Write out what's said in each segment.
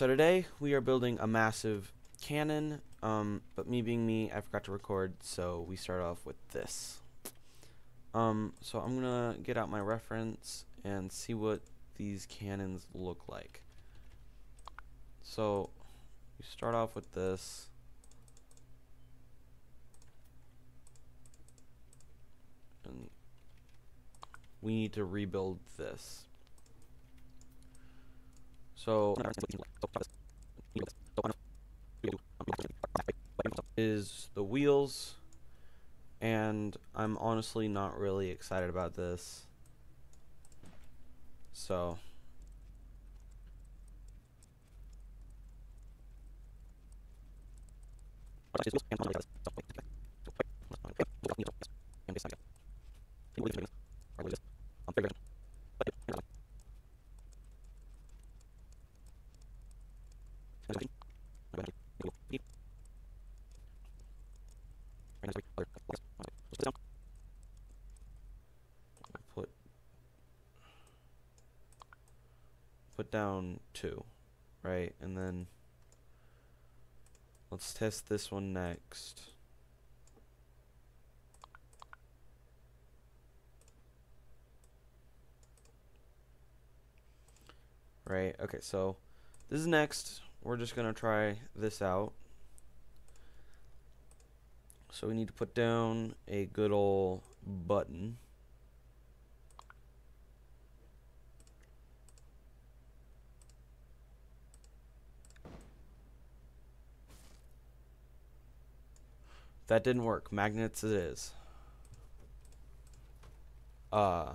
So today we are building a massive cannon, um, but me being me, I forgot to record, so we start off with this. Um, so I'm gonna get out my reference and see what these cannons look like. So we start off with this. And we need to rebuild this. So is the wheels and I'm honestly not really excited about this. So put put down two, right? And then let's test this one next. Right, okay, so this is next. We're just gonna try this out. So we need to put down a good old button. That didn't work. Magnets it is. Uh.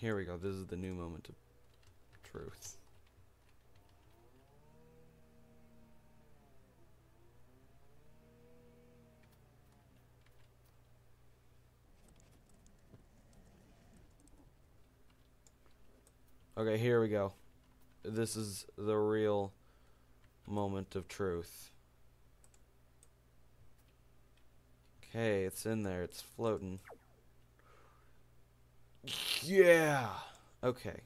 Here we go. This is the new moment of truth. Okay, here we go. This is the real moment of truth. Okay, it's in there. It's floating. Yeah. Okay.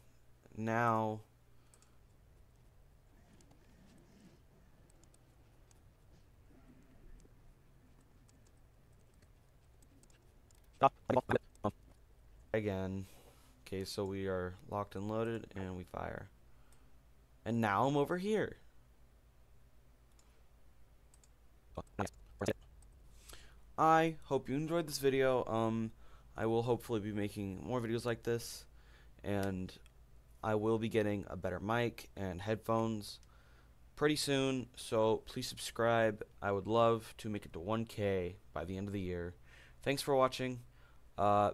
Now again. Okay, so we are locked and loaded and we fire. And now I'm over here. I hope you enjoyed this video. Um, I will hopefully be making more videos like this, and I will be getting a better mic and headphones pretty soon. So please subscribe. I would love to make it to 1K by the end of the year. Thanks for watching. Uh,